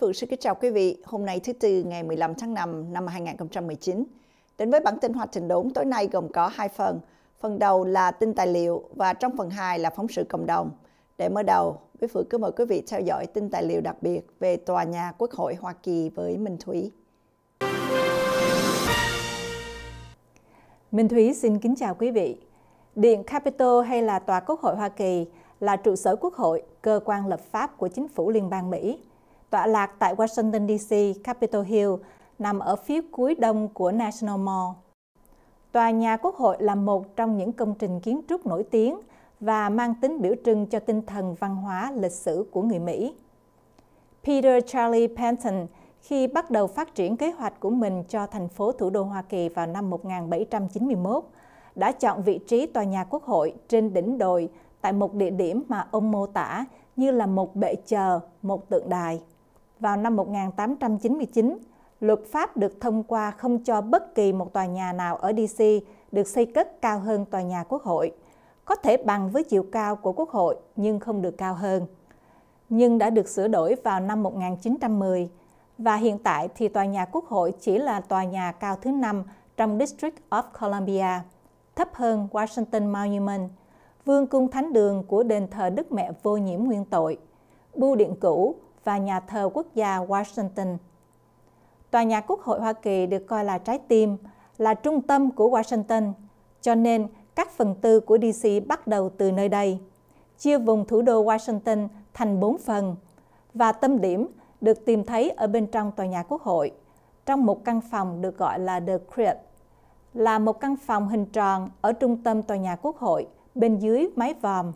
Phượng xin kính chào quý vị. Hôm nay thứ Tư ngày 15 tháng 5 năm 2019. Đến với bản tin hoạt trình đốn tối nay gồm có hai phần. Phần đầu là tin tài liệu và trong phần 2 là phóng sự cộng đồng. Để mở đầu, Quý Phượng cứ mời quý vị theo dõi tin tài liệu đặc biệt về Tòa nhà Quốc hội Hoa Kỳ với Minh Thúy. Minh Thúy xin kính chào quý vị. Điện Capitol hay là Tòa Quốc hội Hoa Kỳ là trụ sở quốc hội, cơ quan lập pháp của chính phủ liên bang Mỹ. Tọa lạc tại Washington DC, Capitol Hill, nằm ở phía cuối đông của National Mall. Tòa nhà Quốc hội là một trong những công trình kiến trúc nổi tiếng và mang tính biểu trưng cho tinh thần văn hóa lịch sử của người Mỹ. Peter Charlie Penton khi bắt đầu phát triển kế hoạch của mình cho thành phố thủ đô Hoa Kỳ vào năm 1791, đã chọn vị trí tòa nhà quốc hội trên đỉnh đồi tại một địa điểm mà ông mô tả như là một bệ chờ, một tượng đài. Vào năm 1899, luật pháp được thông qua không cho bất kỳ một tòa nhà nào ở DC được xây cất cao hơn tòa nhà quốc hội. Có thể bằng với chiều cao của quốc hội nhưng không được cao hơn. Nhưng đã được sửa đổi vào năm 1910 và hiện tại thì tòa nhà quốc hội chỉ là tòa nhà cao thứ năm trong District of Columbia, thấp hơn Washington Monument, vương cung thánh đường của đền thờ Đức Mẹ Vô Nhiễm Nguyên Tội, bưu điện cũ và nhà thờ quốc gia Washington. Tòa nhà Quốc hội Hoa Kỳ được coi là trái tim, là trung tâm của Washington, cho nên các phần tư của DC bắt đầu từ nơi đây, chia vùng thủ đô Washington thành bốn phần, và tâm điểm được tìm thấy ở bên trong tòa nhà Quốc hội, trong một căn phòng được gọi là The Crypt, là một căn phòng hình tròn ở trung tâm tòa nhà Quốc hội, bên dưới mái vòm,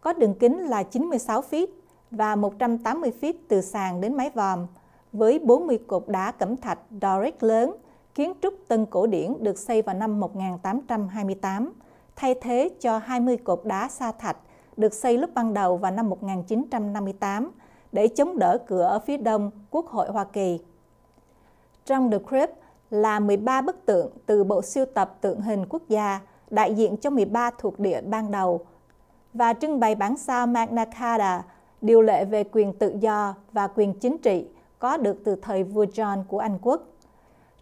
có đường kính là 96 feet và 180 feet từ sàn đến mái vòm, với 40 cột đá cẩm thạch Doric lớn, kiến trúc tân cổ điển được xây vào năm 1828, thay thế cho 20 cột đá sa thạch được xây lúc ban đầu vào năm 1958 để chống đỡ cửa ở phía đông Quốc hội Hoa Kỳ. Trong The Crypt là 13 bức tượng từ bộ siêu tập tượng hình quốc gia đại diện cho 13 thuộc địa ban đầu và trưng bày bản sao Magna Carta, điều lệ về quyền tự do và quyền chính trị có được từ thời vua John của Anh quốc.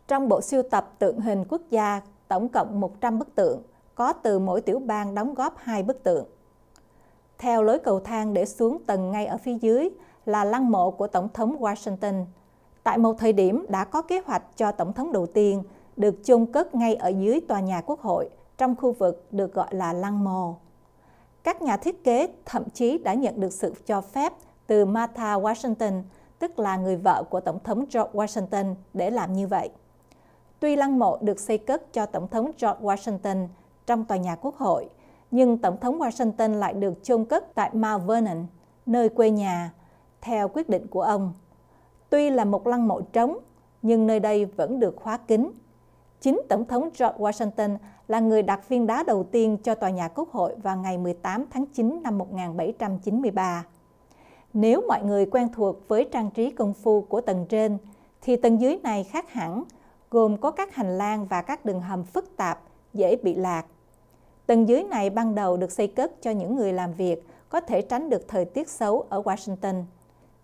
Trong bộ siêu tập tượng hình quốc gia, tổng cộng 100 bức tượng, có từ mỗi tiểu bang đóng góp hai bức tượng. Theo lối cầu thang để xuống tầng ngay ở phía dưới là lăng mộ của Tổng thống Washington. Tại một thời điểm đã có kế hoạch cho Tổng thống đầu tiên được chôn cất ngay ở dưới tòa nhà Quốc hội trong khu vực được gọi là lăng mộ. Các nhà thiết kế thậm chí đã nhận được sự cho phép từ Martha Washington, tức là người vợ của Tổng thống George Washington, để làm như vậy. Tuy lăng mộ được xây cất cho Tổng thống George Washington trong tòa nhà Quốc hội, nhưng Tổng thống Washington lại được chôn cất tại Mount Vernon, nơi quê nhà, theo quyết định của ông. Tuy là một lăng mộ trống, nhưng nơi đây vẫn được khóa kín. Chính Tổng thống George Washington là người đặt viên đá đầu tiên cho tòa nhà Quốc hội vào ngày 18 tháng 9 năm 1793. Nếu mọi người quen thuộc với trang trí công phu của tầng trên, thì tầng dưới này khác hẳn, gồm có các hành lang và các đường hầm phức tạp, dễ bị lạc. Tầng dưới này ban đầu được xây cất cho những người làm việc có thể tránh được thời tiết xấu ở Washington.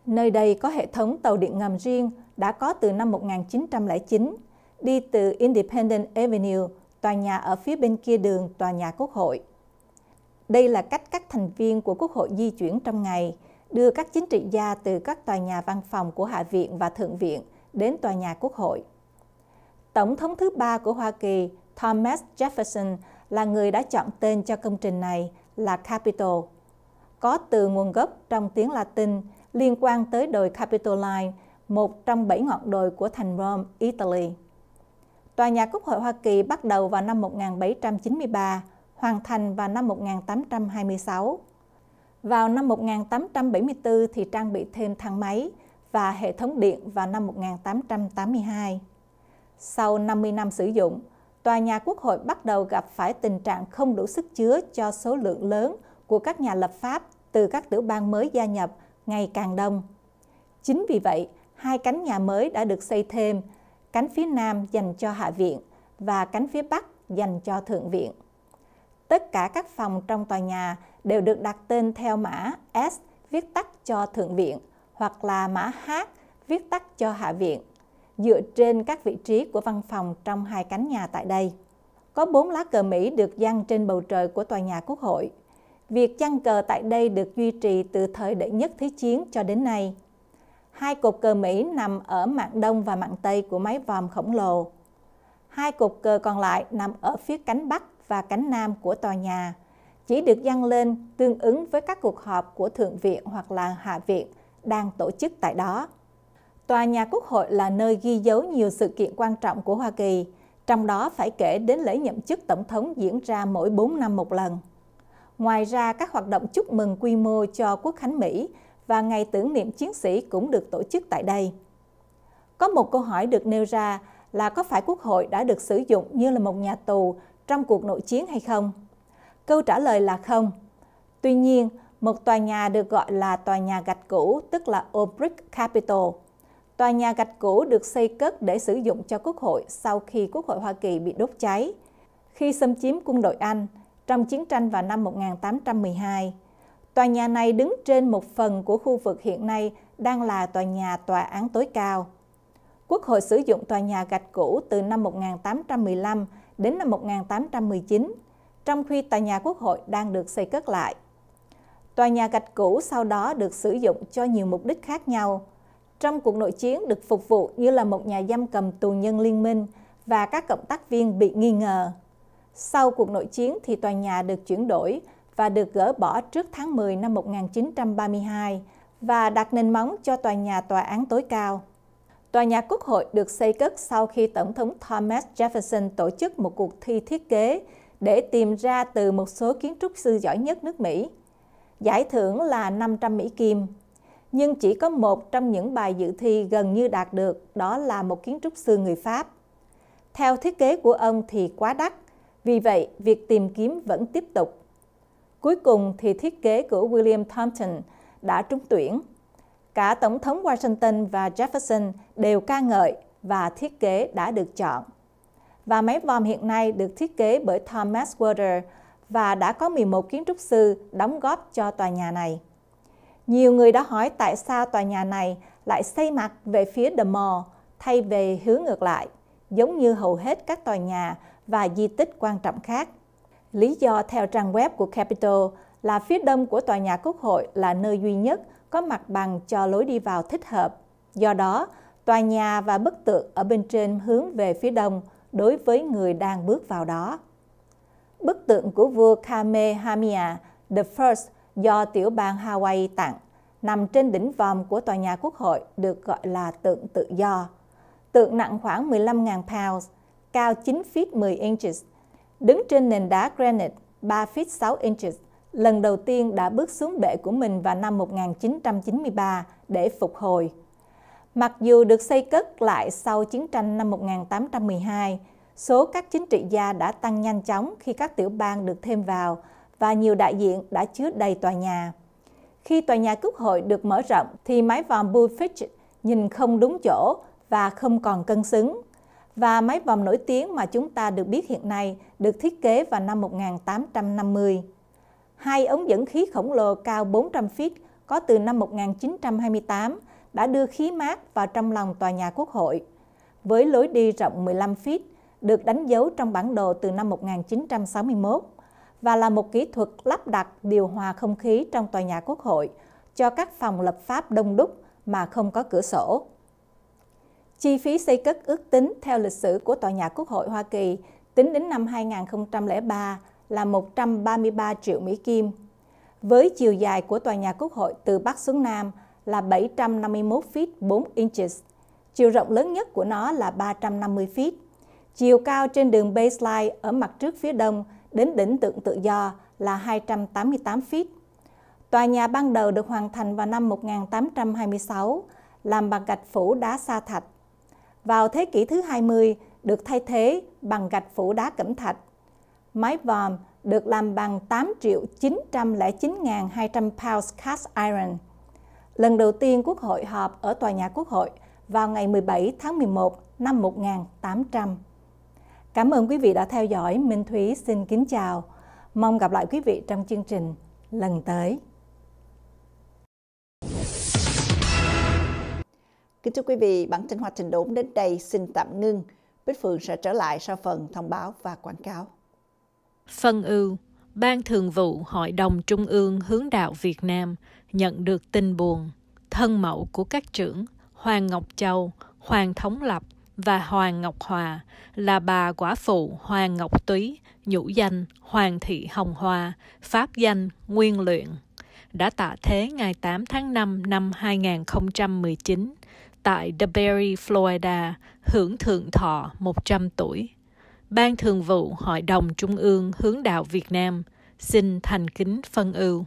Nơi đây có hệ thống tàu điện ngầm riêng đã có từ năm 1909, đi từ Independent Avenue tòa nhà ở phía bên kia đường tòa nhà Quốc hội. Đây là cách các thành viên của Quốc hội di chuyển trong ngày, đưa các chính trị gia từ các tòa nhà văn phòng của Hạ viện và Thượng viện đến tòa nhà Quốc hội. Tổng thống thứ ba của Hoa Kỳ, Thomas Jefferson, là người đã chọn tên cho công trình này là Capitol. Có từ nguồn gốc trong tiếng Latin liên quan tới đồi Capitoline, một trong bảy ngọn đồi của thành Rome, Italy. Tòa nhà Quốc hội Hoa Kỳ bắt đầu vào năm 1793, hoàn thành vào năm 1826. Vào năm 1874 thì trang bị thêm thang máy và hệ thống điện vào năm 1882. Sau 50 năm sử dụng, tòa nhà Quốc hội bắt đầu gặp phải tình trạng không đủ sức chứa cho số lượng lớn của các nhà lập pháp từ các tiểu bang mới gia nhập ngày càng đông. Chính vì vậy, hai cánh nhà mới đã được xây thêm cánh phía Nam dành cho Hạ viện và cánh phía Bắc dành cho Thượng viện. Tất cả các phòng trong tòa nhà đều được đặt tên theo mã S viết tắt cho Thượng viện hoặc là mã H viết tắt cho Hạ viện, dựa trên các vị trí của văn phòng trong hai cánh nhà tại đây. Có bốn lá cờ Mỹ được dăng trên bầu trời của tòa nhà Quốc hội. Việc chăn cờ tại đây được duy trì từ thời đệ nhất thế chiến cho đến nay. Hai cột cờ Mỹ nằm ở mạn đông và mạn tây của mái vòm khổng lồ. Hai cột cờ còn lại nằm ở phía cánh bắc và cánh nam của tòa nhà, chỉ được dăng lên tương ứng với các cuộc họp của Thượng viện hoặc là Hạ viện đang tổ chức tại đó. Tòa nhà Quốc hội là nơi ghi dấu nhiều sự kiện quan trọng của Hoa Kỳ, trong đó phải kể đến lễ nhậm chức Tổng thống diễn ra mỗi 4 năm một lần. Ngoài ra, các hoạt động chúc mừng quy mô cho Quốc khánh Mỹ và ngày tưởng niệm chiến sĩ cũng được tổ chức tại đây. Có một câu hỏi được nêu ra là có phải Quốc hội đã được sử dụng như là một nhà tù trong cuộc nội chiến hay không? Câu trả lời là không. Tuy nhiên, một tòa nhà được gọi là tòa nhà gạch cũ, tức là Old Brick Capitol. Tòa nhà gạch cũ được xây cất để sử dụng cho Quốc hội sau khi Quốc hội Hoa Kỳ bị đốt cháy. Khi xâm chiếm quân đội Anh trong chiến tranh vào năm 1812, tòa nhà này đứng trên một phần của khu vực hiện nay đang là tòa nhà tòa án tối cao. Quốc hội sử dụng tòa nhà gạch cũ từ năm 1815 đến năm 1819, trong khi tòa nhà Quốc hội đang được xây cất lại. Tòa nhà gạch cũ sau đó được sử dụng cho nhiều mục đích khác nhau. Trong cuộc nội chiến được phục vụ như là một nhà giam cầm tù nhân liên minh và các cộng tác viên bị nghi ngờ. Sau cuộc nội chiến thì tòa nhà được chuyển đổi và được gỡ bỏ trước tháng 10 năm 1932 và đặt nền móng cho tòa nhà tòa án tối cao. Tòa nhà Quốc hội được xây cất sau khi Tổng thống Thomas Jefferson tổ chức một cuộc thi thiết kế để tìm ra từ một số kiến trúc sư giỏi nhất nước Mỹ. Giải thưởng là 500 Mỹ Kim, nhưng chỉ có một trong những bài dự thi gần như đạt được, đó là một kiến trúc sư người Pháp. Theo thiết kế của ông thì quá đắt, vì vậy việc tìm kiếm vẫn tiếp tục. Cuối cùng thì thiết kế của William Thompson đã trúng tuyển. Cả Tổng thống Washington và Jefferson đều ca ngợi và thiết kế đã được chọn. Và máy vòm hiện nay được thiết kế bởi Thomas Water và đã có 11 kiến trúc sư đóng góp cho tòa nhà này. Nhiều người đã hỏi tại sao tòa nhà này lại xây mặt về phía The Mall thay về hướng ngược lại, giống như hầu hết các tòa nhà và di tích quan trọng khác. Lý do theo trang web của Capitol là phía đông của tòa nhà Quốc hội là nơi duy nhất có mặt bằng cho lối đi vào thích hợp. Do đó, tòa nhà và bức tượng ở bên trên hướng về phía đông đối với người đang bước vào đó. Bức tượng của vua Kamehameha the First do tiểu bang Hawaii tặng nằm trên đỉnh vòm của tòa nhà quốc hội được gọi là tượng tự do. Tượng nặng khoảng 15.000 pounds, cao 9 feet 10 inches, đứng trên nền đá granite 3 feet 6 inches, lần đầu tiên đã bước xuống bệ của mình vào năm 1993 để phục hồi. Mặc dù được xây cất lại sau chiến tranh năm 1812, số các chính trị gia đã tăng nhanh chóng khi các tiểu bang được thêm vào và nhiều đại diện đã chứa đầy tòa nhà. Khi tòa nhà quốc hội được mở rộng thì mái vòm Bullfinch nhìn không đúng chỗ và không còn cân xứng. Và máy vòm nổi tiếng mà chúng ta được biết hiện nay được thiết kế vào năm 1850. Hai ống dẫn khí khổng lồ cao 400 feet có từ năm 1928 đã đưa khí mát vào trong lòng tòa nhà quốc hội. Với lối đi rộng 15 feet, được đánh dấu trong bản đồ từ năm 1961 và là một kỹ thuật lắp đặt điều hòa không khí trong tòa nhà quốc hội cho các phòng lập pháp đông đúc mà không có cửa sổ. Chi phí xây cất ước tính theo lịch sử của tòa nhà quốc hội Hoa Kỳ tính đến năm 2003 là 133 triệu Mỹ Kim. Với chiều dài của tòa nhà quốc hội từ Bắc xuống Nam là 751 feet 4 inches. Chiều rộng lớn nhất của nó là 350 feet. Chiều cao trên đường baseline ở mặt trước phía đông đến đỉnh tượng tự do là 288 feet. Tòa nhà ban đầu được hoàn thành vào năm 1826, làm bằng gạch phủ đá sa thạch. Vào thế kỷ thứ 20, được thay thế bằng gạch phủ đá cẩm thạch. Mái vòm được làm bằng 8 triệu 909.200 pounds cast iron. Lần đầu tiên Quốc hội họp ở tòa nhà Quốc hội vào ngày 17 tháng 11 năm 1800. Cảm ơn quý vị đã theo dõi. Minh Thúy xin kính chào. Mong gặp lại quý vị trong chương trình lần tới. Kính thưa quý vị, bản tin hoạt trình đốn đến đây xin tạm ngưng. Bích Phượng sẽ trở lại sau phần thông báo và quảng cáo. Phân ưu, Ban Thường vụ Hội đồng Trung ương Hướng đạo Việt Nam nhận được tin buồn, thân mẫu của các trưởng Hoàng Ngọc Châu, Hoàng Thống Lập và Hoàng Ngọc Hòa là bà quả phụ Hoàng Ngọc Túy, nhũ danh Hoàng Thị Hồng Hoa, pháp danh Nguyên Luyện, đã tạ thế ngày 8 tháng 5 năm 2019 tại DeBerry, Florida, hưởng thượng thọ 100 tuổi. Ban Thường vụ Hội đồng Trung ương Hướng đạo Việt Nam xin thành kính phân ưu.